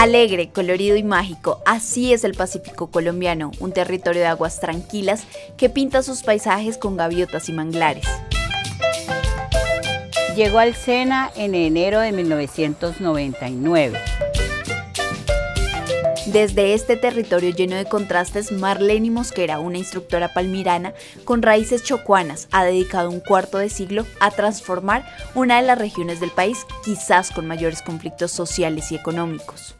Alegre, colorido y mágico, así es el Pacífico colombiano, un territorio de aguas tranquilas que pinta sus paisajes con gaviotas y manglares. Llegó al SENA en enero de 1999. Desde este territorio lleno de contrastes, Marlene Mosquera, una instructora palmirana con raíces chocuanas, ha dedicado un cuarto de siglo a transformar una de las regiones del país quizás con mayores conflictos sociales y económicos.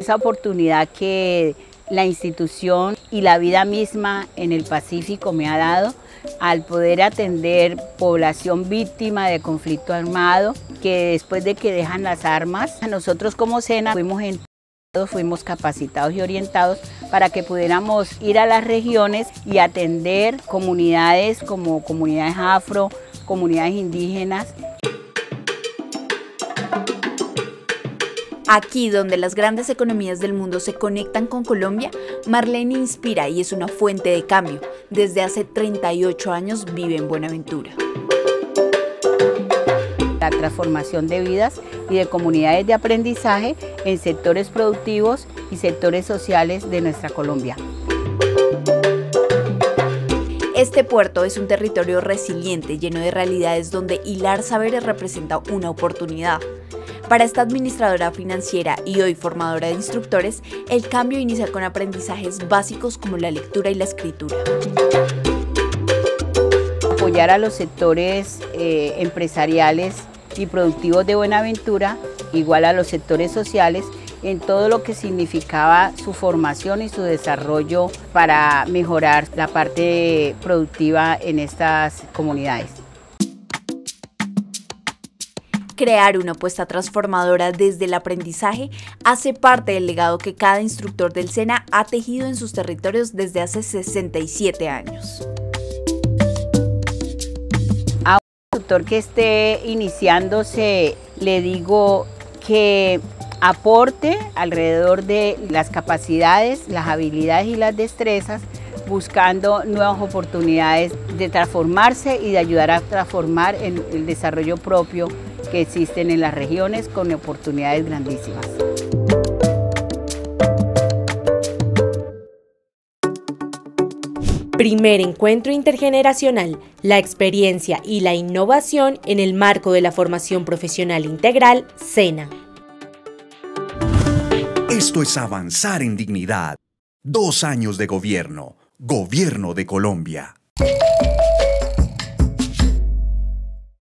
Esa oportunidad que la institución y la vida misma en el Pacífico me ha dado al poder atender población víctima de conflicto armado, que después de que dejan las armas, nosotros como SENA fuimos fuimos capacitados y orientados para que pudiéramos ir a las regiones y atender comunidades como comunidades afro, comunidades indígenas Aquí donde las grandes economías del mundo se conectan con Colombia, Marlene inspira y es una fuente de cambio. Desde hace 38 años vive en Buenaventura. La transformación de vidas y de comunidades de aprendizaje en sectores productivos y sectores sociales de nuestra Colombia. Este puerto es un territorio resiliente, lleno de realidades donde hilar saberes representa una oportunidad. Para esta administradora financiera y hoy formadora de instructores, el cambio inicia con aprendizajes básicos como la lectura y la escritura. Apoyar a los sectores eh, empresariales y productivos de Buenaventura, igual a los sectores sociales, en todo lo que significaba su formación y su desarrollo para mejorar la parte productiva en estas comunidades. Crear una apuesta transformadora desde el aprendizaje hace parte del legado que cada instructor del SENA ha tejido en sus territorios desde hace 67 años. A un instructor que esté iniciándose, le digo que aporte alrededor de las capacidades, las habilidades y las destrezas buscando nuevas oportunidades de transformarse y de ayudar a transformar en el desarrollo propio que existen en las regiones con oportunidades grandísimas. Primer encuentro intergeneracional, la experiencia y la innovación en el marco de la formación profesional integral SENA. Esto es avanzar en dignidad. Dos años de gobierno. Gobierno de Colombia.